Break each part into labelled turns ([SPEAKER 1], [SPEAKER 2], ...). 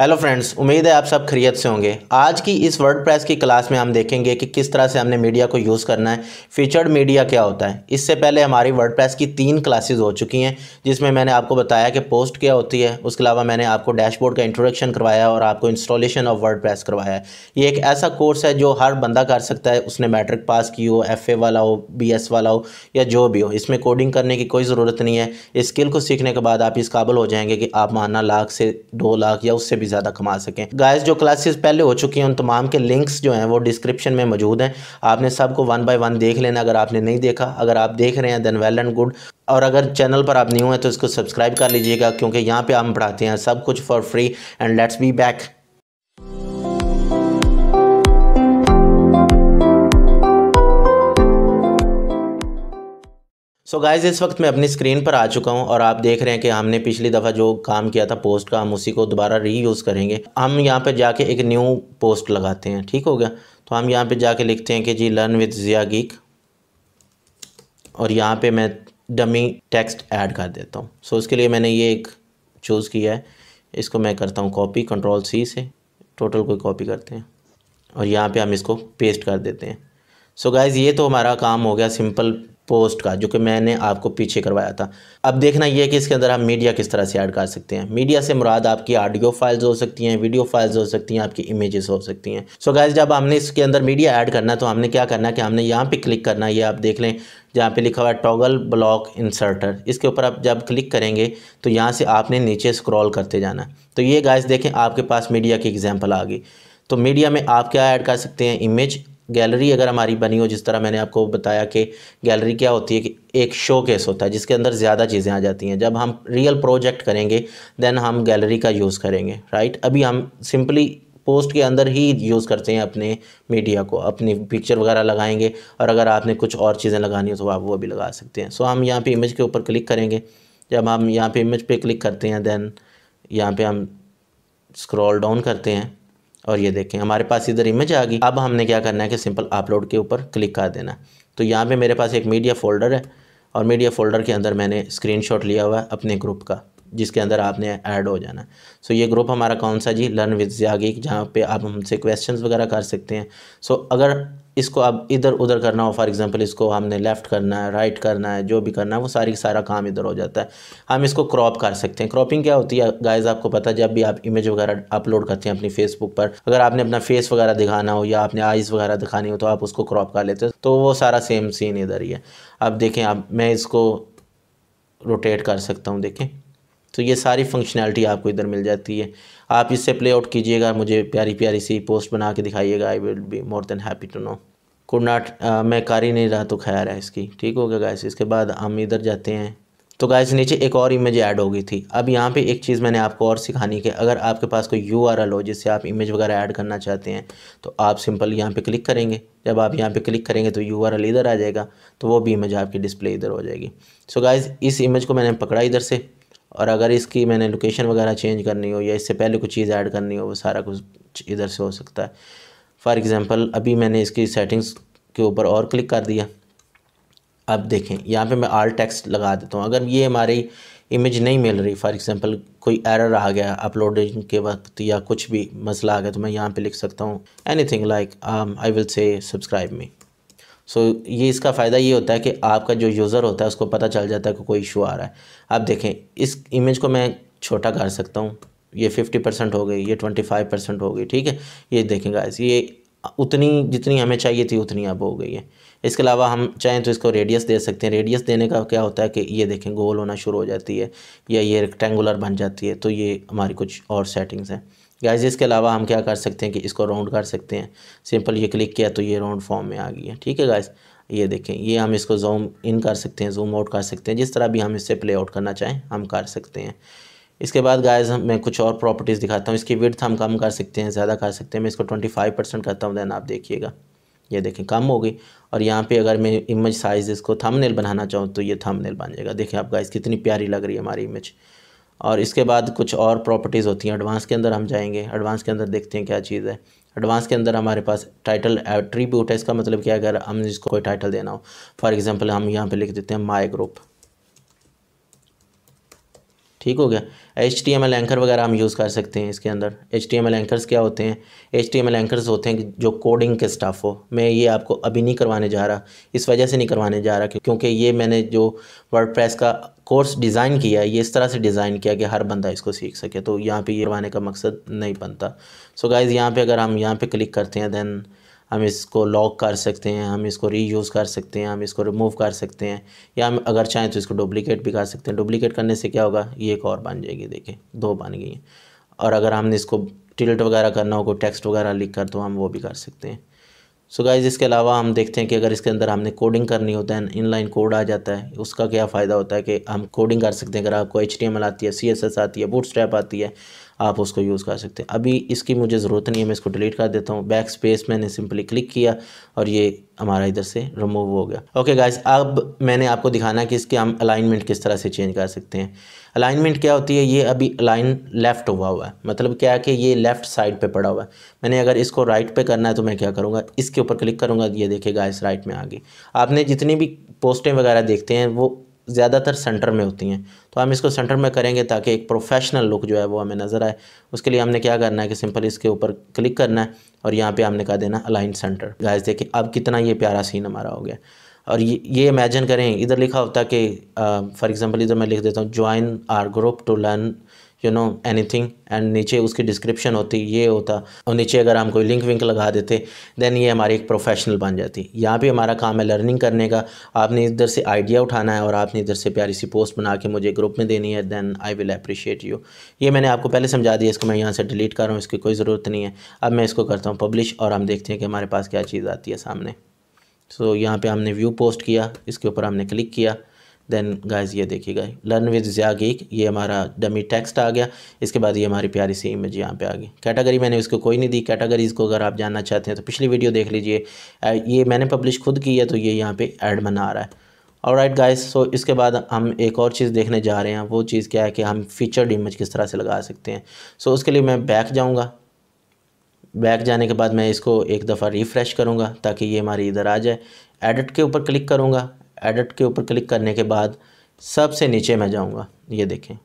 [SPEAKER 1] Hello friends उम्मीद है आप सब खरीत से होंगे। आज की इस वर्ड प्रेस की क्लास में हम देखेंगे कि किस तरह से हमने मीडिया को यूज़ करना है फीचर्ड मीडिया क्या होता है। इससे पहले हमारी वर्ड प्रेस की तीन क्लासेस हो चुकी हैं, जिसमें मैंने आपको बताया कि पोस्ट क्या होती है, उसके अलावा मैंने आपको डैशबोर्ड का इंट्रोडक्शन करवाया और आपको इंस्टॉलेशन ऑफ़ वर्ड करवाया ये एक ऐसा कोर्स है जो हर बंदा कर सकता है, उसने मैट्रिक पास की हो एफए वाला हो बीएस वाला हो, या जो भी हो। इसमें कोडिंग करने की कोई ज़रूरत नहीं है। इस स्किल को सीखने के बाद आप इस काबिल हो जाएँगे कि आप मानना लाख से दो लाख या उससे भी ज़्यादा कमा सकें। गाइस जो क्लासेस पहले हो चुकी हैं, उन तमाम के लिंक्स जो हैं, वो डिस्क्रिप्शन में मौजूद हैं। आपने सबको वन बाय वन देख लेना, अगर आपने नहीं देखा। अगर आप देख रहे हैं देन वेल एंड गुड और अगर चैनल पर आप न्यू हैं तो इसको सब्सक्राइब कर लीजिएगा, क्योंकि यहाँ पर हम पढ़ाते हैं सब कुछ for free and let's be back so so guys इस वक्त मैं अपनी स्क्रीन पर आ चुका हूँ और आप देख रहे हैं कि हमने पिछली दफ़ा जो काम किया था पोस्ट का, हम उसी को दोबारा रीयूज़ करेंगे। हम यहाँ पर जाके एक न्यू पोस्ट लगाते हैं, ठीक हो गया? तो हम यहाँ पर जाके लिखते हैं कि जी लर्न विद जिया गीक और यहाँ पे मैं डमी टेक्स्ट ऐड कर देता हूँ। सो so उसके लिए मैंने ये एक चूज़ किया है। इसको मैं करता हूँ कॉपी कंट्रोल सी से। टोटल को कॉपी करते हैं। और यहाँ पर हम इसको पेस्ट कर देते हैं। सो so गाइज़ ये तो हमारा काम हो गया सिंपल पोस्ट का, जो कि मैंने आपको पीछे करवाया था। अब देखना यह कि इसके अंदर हम मीडिया किस तरह से ऐड कर सकते हैं। मीडिया से मुराद आपकी ऑडियो फाइल्स हो सकती हैं, वीडियो फाइल्स हो सकती हैं, आपकी इमेजेस हो सकती हैं। सो गाइज़ जब हमने इसके अंदर मीडिया ऐड करना है तो हमने क्या करना है कि हमने यहाँ पे क्लिक करना है। ये आप देख लें, जहाँ पे लिखा हुआ है टॉगल ब्लॉक इंसर्टर। इसके ऊपर आप जब क्लिक करेंगे तो यहाँ से आपने नीचे स्क्रॉल करते जाना तो ये गाइज़ देखें, आपके पास मीडिया की एग्ज़ाम्पल आ गई। तो मीडिया में आप क्या ऐड कर सकते हैं? इमेज गैलरी अगर हमारी बनी हो, जिस तरह मैंने आपको बताया कि गैलरी क्या होती है कि एक शो केस होता है, जिसके अंदर ज़्यादा चीज़ें आ जाती हैं। जब हम रियल प्रोजेक्ट करेंगे देन हम गैलरी का यूज़ करेंगे राइट अभी हम सिंपली पोस्ट के अंदर ही यूज़ करते हैं अपने मीडिया को, अपनी पिक्चर वगैरह लगाएँगे, और अगर आपने कुछ और चीज़ें लगानी हो तो आप वो भी लगा सकते हैं। सो हम यहाँ पे इमेज के ऊपर क्लिक करेंगे। जब हम यहाँ पे इमेज पे क्लिक करते हैं देन यहाँ पे हम स्क्रॉल डाउन करते हैं। और ये देखें, हमारे पास इधर इमेज आ गई। अब हमने क्या करना है कि सिंपल अपलोड के ऊपर क्लिक कर देना तो यहाँ पे मेरे पास एक मीडिया फ़ोल्डर है और मीडिया फ़ोल्डर के अंदर मैंने स्क्रीनशॉट लिया हुआ है अपने ग्रुप का, जिसके अंदर आपने ऐड हो जाना सो ये ग्रुप हमारा कौन सा जी? लर्न विद जागी जहाँ पे आप हमसे क्वेश्चंस वगैरह कर सकते हैं। सो अगर इसको अब इधर उधर करना हो फॉर एग्जांपल इसको हमने लेफ़्ट करना है राइट करना है, जो भी करना है, वो सारी सारा काम इधर हो जाता है। हम इसको क्रॉप कर सकते हैं। क्रॉपिंग क्या होती है? गाइज़ आपको पता है, जब भी आप इमेज वगैरह अपलोड करते हैं अपनी फेसबुक पर, अगर आपने अपना फेस वगैरह दिखाना हो या आपने आइज़ वगैरह दिखानी हो तो आप उसको क्रॉप कर लेते हो। तो वो सारा सेम सीन इधर ही है। अब देखें, अब मैं इसको रोटेट कर सकता हूँ, देखें। तो ये सारी फंक्शनैलिटी आपको इधर मिल जाती है। आप इससे प्ले आउट कीजिएगा, मुझे प्यारी प्यारी सी पोस्ट बना के दिखाइएगा I will be more than happy to know could not मैं कर ही नहीं रहा तो खैर है इसकी। ठीक हो गया गाइस इसके बाद हम इधर जाते हैं। तो गाइस नीचे एक और इमेज ऐड हो गई थी। अब यहाँ पे एक चीज़ मैंने आपको और सिखानी कि अगर आपके पास कोई यू आर एल हो जिससे आप इमेज वगैरह ऐड करना चाहते हैं तो आप सिंपल यहाँ पे क्लिक करेंगे। जब आप यहाँ पे क्लिक करेंगे तो यू आर एल इधर आ जाएगा तो वो भी इमेज आपकी डिस्प्ले इधर हो जाएगी। सो so गाइज़ इस इमेज को मैंने पकड़ा इधर से। और अगर इसकी मैंने लोकेशन वगैरह चेंज करनी हो या इससे पहले कुछ चीज़ ऐड करनी हो, वो सारा कुछ इधर से हो सकता है। फ़ॉर एग्ज़ाम्पल अभी मैंने इसकी सेटिंग्स के ऊपर और क्लिक कर दिया। अब देखें, यहाँ पे मैं आल टेक्स्ट लगा देता हूँ। अगर ये हमारी इमेज नहीं मिल रही फॉर एग्ज़ाम्पल कोई एरर आ गया अपलोडिंग के वक्त या कुछ भी मसला आ गया तो मैं यहाँ पे लिख सकता हूँ। Anything like I will say subscribe me so so, ये इसका फ़ायदा ये होता है कि आपका जो यूज़र होता है उसको पता चल जाता है कि कोई इशू आ रहा है। आप देखें इस इमेज को मैं छोटा कर सकता हूँ। ये फिफ्टी परसेंट हो गई ये ट्वेंटी फाइव परसेंट हो गई ठीक है? ये देखें गाइस ये उतनी जितनी हमें चाहिए थी उतनी अब हो गई है। इसके अलावा हम चाहें तो इसको रेडियस दे सकते हैं। रेडियस देने का क्या होता है कि ये देखें गोल होना शुरू हो जाती है या ये रेक्टेंगुलर बन जाती है तो ये हमारी कुछ और सेटिंग्स हैं। गाइस इसके अलावा हम क्या कर सकते हैं कि इसको राउंड कर सकते हैं। सिंपल ये क्लिक किया तो ये राउंड फॉर्म में आ गई है। ठीक है गाइस ये देखें, ये हम इसको जूम इन कर सकते हैं जूम आउट कर सकते हैं। जिस तरह भी हम इससे प्ले आउट करना चाहें, हम कर सकते हैं। इसके बाद गाइस मैं कुछ और प्रॉपर्टीज़ दिखाता हूँ। इसकी विड्थ हम कम कर सकते हैं, ज़्यादा कर सकते हैं। मैं इसको ट्वेंटी फाइव परसेंट करता हूँ दैन आप देखिएगा। ये देखें, कम हो गई। और यहाँ पे अगर मैं इमेज साइज़ इसको थंबनेल बनाना चाहूँ तो ये थंबनेल बन जाएगा। देखें आप गाइस कितनी प्यारी लग रही है हमारी इमेज और इसके बाद कुछ और प्रॉपर्टीज़ होती हैं। एडवांस के अंदर हम जाएँगे। एडवांस के अंदर देखते हैं क्या चीज़ है। एडवांस के अंदर हमारे पास टाइटल एट्रीब्यूट है। इसका मतलब क्या अगर हम इसको कोई टाइटल देना हो। फॉर एग्जांपल हम यहाँ पे लिख देते हैं माई ग्रुप ठीक हो गया। H T M L anchor वगैरह हम यूज़ कर सकते हैं इसके अंदर। H T M L anchors क्या होते हैं? H T M L anchors होते हैं जो कोडिंग के स्टाफ हो। मैं ये आपको अभी नहीं करवाने जा रहा। इस वजह से नहीं करवाने जा रहा क्योंकि ये मैंने जो वर्ड प्रेस का कोर्स डिज़ाइन किया है, ये इस तरह से डिज़ाइन किया कि हर बंदा इसको सीख सके। तो यहाँ पर ये करवाने का मकसद नहीं बनता। सो गाइज़ यहाँ पर अगर हम यहाँ पर क्लिक करते हैं दैन हम इसको लॉक कर सकते हैं, हम इसको रीयूज़ कर सकते हैं, हम इसको रिमूव कर सकते हैं, या हम अगर चाहें तो इसको डुप्लिकेट भी कर सकते हैं। डुप्लिकेट करने से क्या होगा? ये एक और बन जाएगी देखें दो बन गई हैं। और अगर हमने इसको टिल्ट वगैरह करना हो, कोई टेक्स्ट वगैरह लिख कर तो हम वो भी कर सकते हैं। सो so गाइज़ इसके अलावा हम देखते हैं कि अगर इसके अंदर हमने कोडिंग करनी होता है इनलाइन कोड आ जाता है। उसका क्या फ़ायदा होता है कि हम कोडिंग कर सकते हैं। अगर आपको एच आती है सीएसएस आती है बूट आती है आप उसको यूज़ कर सकते हैं। अभी इसकी मुझे ज़रूरत नहीं है, मैं इसको डिलीट कर देता हूँ। बैक स्पेस मैंने सिंपली क्लिक किया और ये हमारा इधर से रिमूव हो गया। ओके गाइस अब मैंने आपको दिखाना कि इसके हम अलाइनमेंट किस तरह से चेंज कर सकते हैं। अलाइनमेंट क्या होती है? ये अभी अलाइन लेफ़्ट हुआ हुआ है। मतलब क्या है कि ये लेफ़्ट साइड पे पड़ा हुआ है। मैंने अगर इसको राइट पे करना है तो मैं क्या करूँगा? इसके ऊपर क्लिक करूँगा ये देखिएगा इस राइट में आगे आपने जितनी भी पोस्टें वगैरह देखते हैं, वो ज़्यादातर सेंटर में होती हैं। तो हम इसको सेंटर में करेंगे ताकि एक प्रोफेशनल लुक जो है वो हमें नज़र आए। उसके लिए हमने क्या करना है कि सिंपल इसके ऊपर क्लिक करना है और यहाँ पे हमने कहा देना अलाइन सेंटर गाइस देखिए, अब कितना ये प्यारा सीन हमारा हो गया। और ये ये इमेजिन करें, इधर लिखा होता कि फॉर एग्ज़ाम्पल इधर मैं लिख देता हूँ join our group to learn you know anything and नीचे उसकी डिस्क्रिप्शन होती ये होता और नीचे अगर हम कोई लिंक विंक लगा देते देन ये हमारी एक प्रोफेशनल बन जाती। यहाँ पे हमारा काम है लर्निंग करने का। आपने इधर से आइडिया उठाना है और आपने इधर से प्यारी सी पोस्ट बना के मुझे ग्रुप में देनी है then I will appreciate you ये मैंने आपको पहले समझा दिया इसको मैं यहाँ से डिलीट कर रहा हूँ इसकी कोई ज़रूरत नहीं है। अब मैं इसको करता हूँ पब्लिश और हम देखते हैं कि हमारे पास क्या चीज़ आती है सामने। सो so, यहाँ पर हमने व्यू पोस्ट किया इसके ऊपर हमने क्लिक किया। देन गाइस ये देखिएगा लर्न विद जिया गीक ये हमारा डमी टेक्स्ट आ गया। इसके बाद ये हमारी प्यारी सी इमेज यहाँ पे आ गई। कैटेगरी मैंने इसको कोई नहीं दी। कैटेगरीज़ को अगर आप जानना चाहते हैं तो पिछली वीडियो देख लीजिए। ये मैंने पब्लिश खुद की है तो ये यहाँ पे ऐड बना आ रहा है। और राइट गाइस सो इसके बाद हम एक और चीज़ देखने जा रहे हैं। वो चीज़ क्या है कि हम फीचर्ड इमेज किस तरह से लगा सकते हैं। सो so, उसके लिए मैं बैक जाऊँगा। बैक जाने के बाद मैं इसको एक दफ़ा रिफ़्रेश करूँगा ताकि ये हमारी इधर आ जाए। एडिट के ऊपर क्लिक करूँगा। एडिट के ऊपर क्लिक करने के बाद सबसे नीचे मैं जाऊँगा। ये देखें,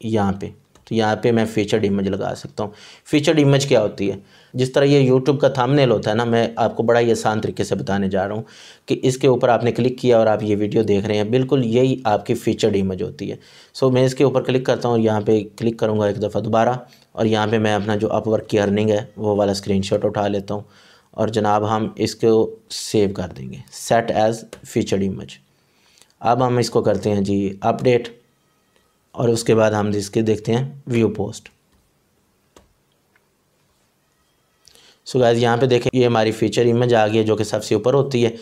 [SPEAKER 1] यहाँ पे। तो यहाँ पे मैं फीचर्ड इमेज लगा सकता हूँ। फीचर्ड इमेज क्या होती है? जिस तरह ये यूट्यूब का थंबनेल होता है ना, मैं आपको बड़ा ही आसान तरीके से बताने जा रहा हूँ कि इसके ऊपर आपने क्लिक किया और आप ये वीडियो देख रहे हैं। बिल्कुल यही आपकी फीचर्ड इमेज होती है। सो मैं इसके ऊपर क्लिक करता हूँ और यहाँ पे क्लिक करूँगा एक दफ़ा दोबारा और यहाँ पर मैं अपना जो अपवर्क की अर्निंग है, वो वाला स्क्रीनशॉट उठा लेता हूँ। और जनाब हम इसको सेव कर देंगे। सेट एज़ फीचर्ड इमेज अब हम इसको करते हैं जी अपडेट और उसके बाद हम इसके देखते हैं व्यू पोस्ट सो गाइस यहाँ पे देखें, ये हमारी फीचर इमेज आ गई है जो कि सबसे ऊपर होती है।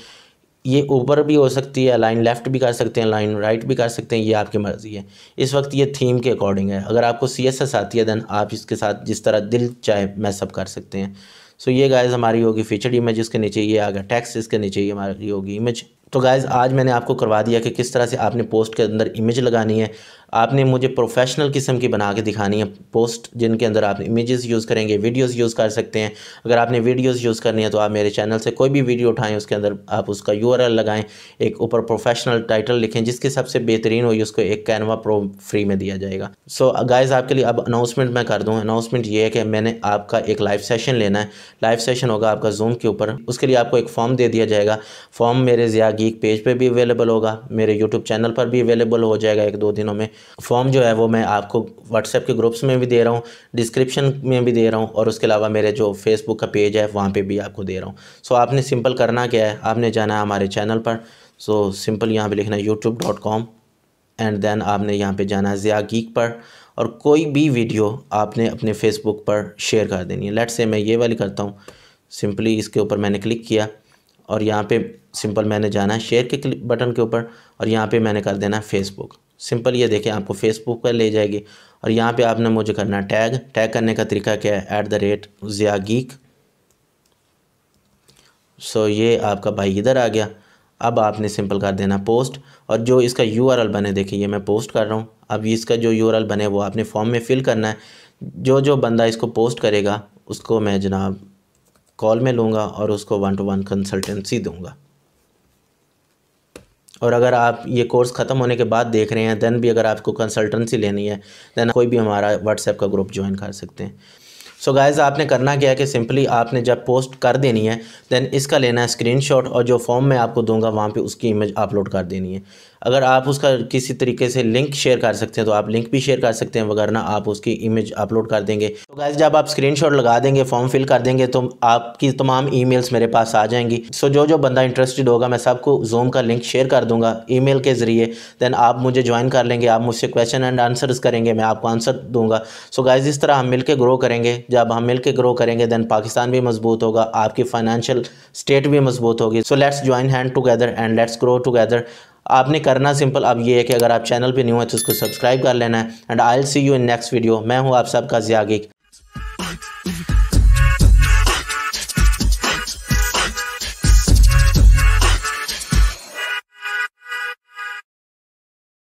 [SPEAKER 1] ये ऊपर भी हो सकती है लाइन लेफ़्ट भी कर सकते हैं लाइन राइट भी कर सकते हैं, ये आपकी मर्ज़ी है। इस वक्त ये थीम के अकॉर्डिंग है। अगर आपको सी एस एस आती है दैन आप इसके साथ जिस तरह दिल चाहे मैसअप कर सकते हैं। सो ये गाइज़ हमारी होगी फीचर्ड इमेज इसके नीचे ये आ गया टैक्स इसके नीचे ये हमारी होगी इमेज तो गाइज़ आज मैंने आपको करवा दिया कि किस तरह से आपने पोस्ट के अंदर इमेज लगानी है आपने मुझे प्रोफेशनल किस्म की बना के दिखानी है पोस्ट जिनके अंदर आप इमेजेस यूज़ करेंगे वीडियोस यूज़ कर सकते हैं। अगर आपने वीडियोस यूज़ करनी है तो आप मेरे चैनल से कोई भी वीडियो उठाएँ उसके अंदर आप उसका यूआरएल लगाएँ एक ऊपर प्रोफेशनल टाइटल लिखें जिसकी सबसे बेहतरीन हो उसको एक कैनवा प्रो फ्री में दिया जाएगा। सो so, गाइज़ आपके लिए अब अनाउंसमेंट मैं कर दूँ। अनाउंसमेंट ये है कि मैंने आपका एक लाइव सेशन लेना है। लाइव सेशन होगा आपका जूम के ऊपर। उसके लिए आपको एक फॉर्म दे दिया जाएगा। फॉर्म मेरे ज़िया गीक पेज पर भी अवेलेबल होगा। मेरे यूट्यूब चैनल पर भी अवेलेबल हो जाएगा एक दो दिनों में। फॉर्म जो है वो मैं आपको व्हाट्सएप के ग्रुप्स में भी दे रहा हूँ डिस्क्रिप्शन में भी दे रहा हूँ और उसके अलावा मेरे जो फेसबुक का पेज है वहाँ पे भी आपको दे रहा हूँ। सो आपने सिंपल करना क्या है? आपने जाना है हमारे चैनल पर। सो सिंपल यहाँ पे लिखना है YouTube dot com and then आपने यहाँ पे जाना है ज़िया गीक पर और कोई भी वीडियो आपने अपने फेसबुक पर शेयर कर देनी है। लेट से मैं ये वाली करता हूँ। सिंपली इसके ऊपर मैंने क्लिक किया और यहाँ पे सिंपल मैंने जाना है शेयर के बटन के ऊपर और यहाँ पे मैंने कर देना है फेसबुक सिंपल ये देखें, आपको फेसबुक पर ले जाएगी। और यहाँ पे आपने मुझे करना टैग। टैग करने का तरीका क्या है? At the rate Zia geek so ये आपका भाई इधर आ गया। अब आपने सिंपल कर देना पोस्ट और जो इसका यूआरएल बने, देखिए, ये मैं पोस्ट कर रहा हूँ। अब इसका जो यूआरएल बने, वो आपने फॉर्म में फिल करना है। जो जो बंदा इसको पोस्ट करेगा, उसको मैं जनाब कॉल में लूँगा और उसको वन टू वन कंसल्टेंसी दूँगा। और अगर आप ये कोर्स ख़त्म होने के बाद देख रहे हैं दैन भी अगर आपको कंसल्टेंसी लेनी है दैन कोई भी हमारा व्हाट्सएप का ग्रुप ज्वाइन कर सकते हैं। सो so गाइज़ आपने करना क्या है कि सिंपली आपने जब पोस्ट कर देनी है दैन इसका लेना है स्क्रीनशॉट और जो फॉर्म मैं आपको दूँगा, वहाँ पे उसकी इमेज अपलोड कर देनी है। अगर आप उसका किसी तरीके से लिंक शेयर कर सकते हैं तो आप लिंक भी शेयर कर सकते हैं, वगरना आप उसकी इमेज अपलोड कर देंगे। तो गाइज़ जब आप स्क्रीनशॉट लगा देंगे फॉर्म फिल कर देंगे तो आपकी तमाम ईमेल्स मेरे पास आ जाएँगी। सो जो जो बंदा इंटरेस्टेड होगा, मैं सबको जूम का लिंक शेयर कर दूँगा ईमेल के ज़रिए। दैन आप मुझे ज्वाइन कर लेंगे, आप मुझसे क्वेश्चन एंड आंसर्स करेंगे, मैं आपको आंसर दूँगा। सो गाइज़ इस तरह हम मिल ग्रो करेंगे। जब हम मिल ग्रो करेंगे दैन पाकिस्तान भी मज़बूत होगा, आपकी फाइनेंशियल स्टेट भी मज़बूत होगी। So let's join hand together and let's grow together आपने करना सिंपल, अब ये है कि अगर आप चैनल पे न्यू है तो उसको सब्सक्राइब कर लेना है and I see you in next video मैं हूँ आप सबका जियागिक